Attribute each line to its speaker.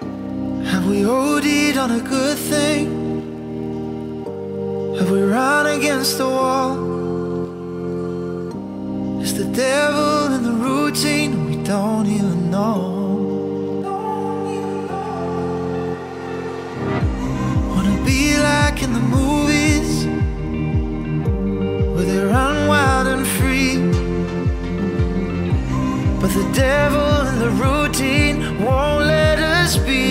Speaker 1: Have we OD'd on a good thing? Have we run against the wall? Is the devil in the routine we don't even know? Wanna be like in the movies Where they run wild and free But the devil in the routine won't let just be